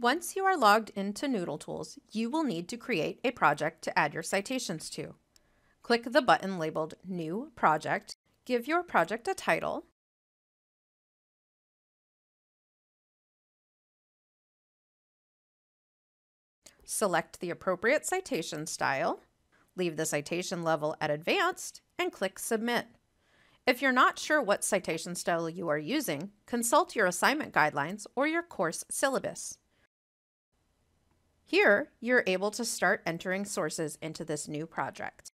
Once you are logged into Noodle Tools, you will need to create a project to add your citations to. Click the button labeled New Project, give your project a title, select the appropriate citation style, leave the citation level at Advanced, and click Submit. If you're not sure what citation style you are using, consult your assignment guidelines or your course syllabus. Here, you're able to start entering sources into this new project.